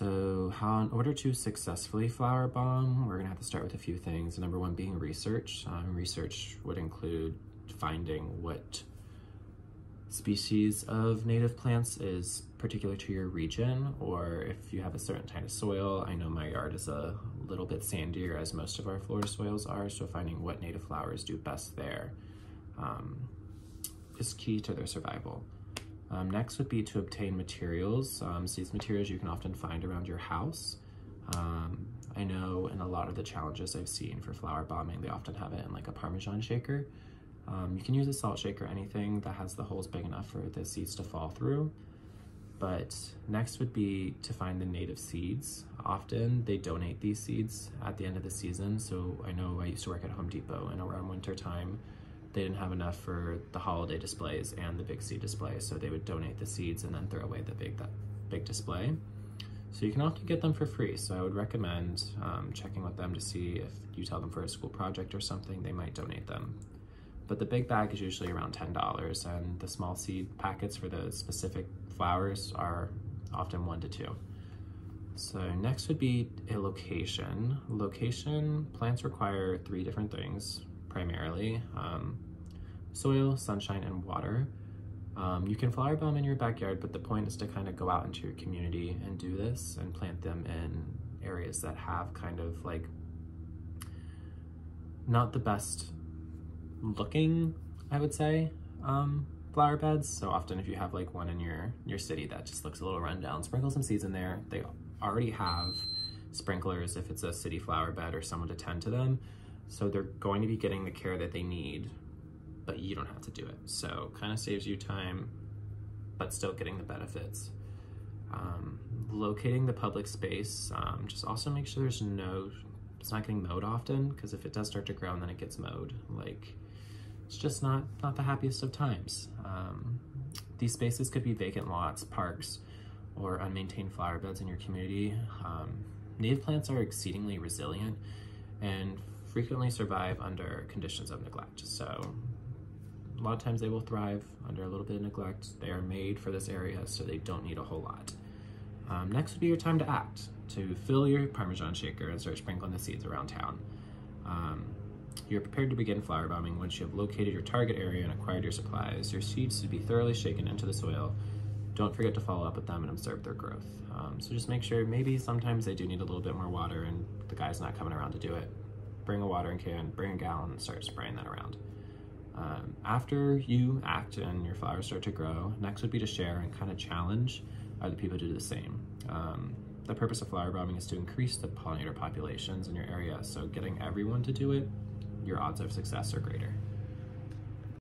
So how, in order to successfully flower bomb, we're gonna have to start with a few things. Number one being research. Um, research would include finding what species of native plants is particular to your region, or if you have a certain kind of soil. I know my yard is a little bit sandier as most of our Florida soils are, so finding what native flowers do best there um, is key to their survival. Um, next would be to obtain materials. Um, so these materials you can often find around your house. Um, I know in a lot of the challenges I've seen for flower bombing, they often have it in like a Parmesan shaker. Um, you can use a salt shaker, anything that has the holes big enough for the seeds to fall through. But next would be to find the native seeds. Often they donate these seeds at the end of the season. So I know I used to work at Home Depot and around winter time, they didn't have enough for the holiday displays and the big seed display. So they would donate the seeds and then throw away the big, that big display. So you can often get them for free. So I would recommend um, checking with them to see if you tell them for a school project or something, they might donate them but the big bag is usually around $10 and the small seed packets for the specific flowers are often one to two. So next would be a location. Location, plants require three different things primarily, um, soil, sunshine, and water. Um, you can flower bomb in your backyard, but the point is to kind of go out into your community and do this and plant them in areas that have kind of like not the best looking, I would say, um, flower beds. So often if you have like one in your, your city that just looks a little rundown, sprinkle some seeds in there. They already have sprinklers if it's a city flower bed or someone to tend to them. So they're going to be getting the care that they need, but you don't have to do it. So kind of saves you time, but still getting the benefits. Um, locating the public space, um, just also make sure there's no, it's not getting mowed often, because if it does start to grow and then it gets mowed, like it's just not, not the happiest of times. Um, these spaces could be vacant lots, parks, or unmaintained flower beds in your community. Um, native plants are exceedingly resilient and frequently survive under conditions of neglect. So a lot of times they will thrive under a little bit of neglect. They are made for this area, so they don't need a whole lot. Um, next would be your time to act, to fill your Parmesan shaker and start sprinkling the seeds around town. Um, you're prepared to begin flower bombing once you have located your target area and acquired your supplies. Your seeds to be thoroughly shaken into the soil. Don't forget to follow up with them and observe their growth. Um, so just make sure, maybe sometimes they do need a little bit more water and the guy's not coming around to do it. Bring a watering can, bring a gallon, and start spraying that around. Um, after you act and your flowers start to grow, next would be to share and kind of challenge other people to do the same. Um, the purpose of flower bombing is to increase the pollinator populations in your area, so getting everyone to do it your odds of success are greater.